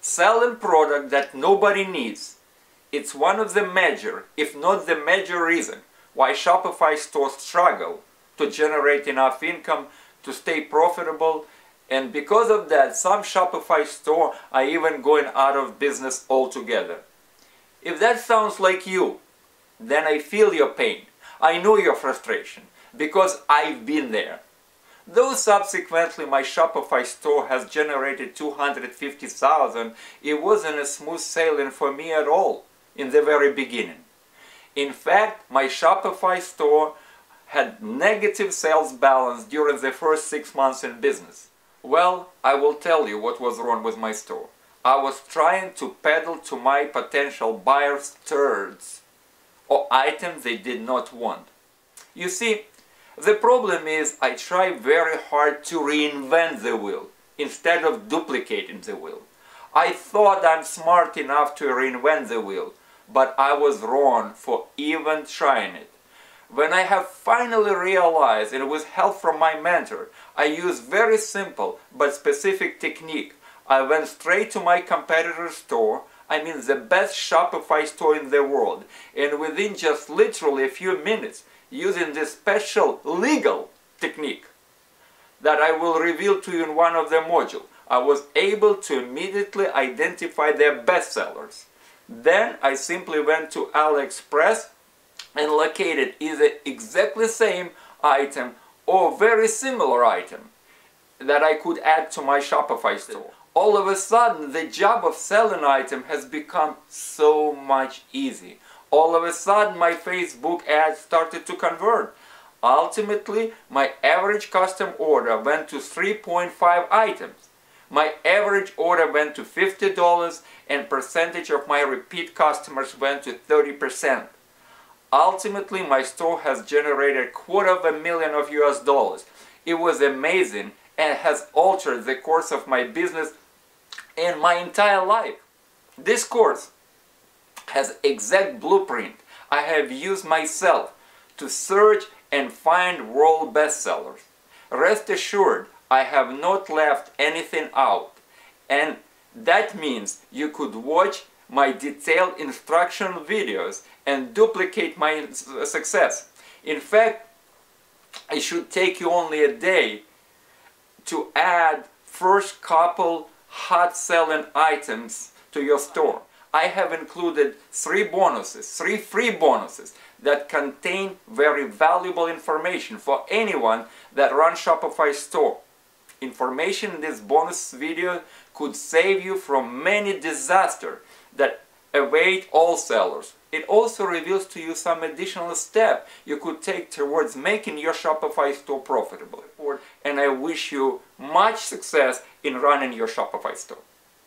selling product that nobody needs. It's one of the major, if not the major reason, why Shopify stores struggle to generate enough income to stay profitable and because of that some Shopify store are even going out of business altogether. If that sounds like you, then I feel your pain. I know your frustration because I've been there. Though subsequently my Shopify store has generated 250,000, it wasn't a smooth sailing for me at all in the very beginning. In fact, my Shopify store had negative sales balance during the first six months in business. Well, I will tell you what was wrong with my store. I was trying to peddle to my potential buyers turds or items they did not want. You see, the problem is I try very hard to reinvent the wheel instead of duplicating the wheel. I thought I'm smart enough to reinvent the wheel, but I was wrong for even trying it. When I have finally realized, and with help from my mentor, I used very simple but specific technique. I went straight to my competitor's store, I mean the best Shopify store in the world, and within just literally a few minutes, using this special legal technique that I will reveal to you in one of the modules, I was able to immediately identify their bestsellers. Then I simply went to AliExpress and located either exactly the same item or very similar item that I could add to my Shopify store. All of a sudden, the job of selling item has become so much easy. All of a sudden, my Facebook ads started to convert. Ultimately, my average custom order went to 3.5 items. My average order went to $50 and percentage of my repeat customers went to 30%. Ultimately, my store has generated a quarter of a million of US dollars. It was amazing and has altered the course of my business and my entire life. This course has exact blueprint I have used myself to search and find world bestsellers. Rest assured, I have not left anything out. And that means you could watch my detailed instructional videos and duplicate my success. In fact, it should take you only a day to add first couple hot selling items to your store. I have included three bonuses, three free bonuses that contain very valuable information for anyone that runs Shopify store. Information in this bonus video could save you from many disasters that await all sellers. It also reveals to you some additional step you could take towards making your Shopify store profitable. And I wish you much success in running your Shopify store.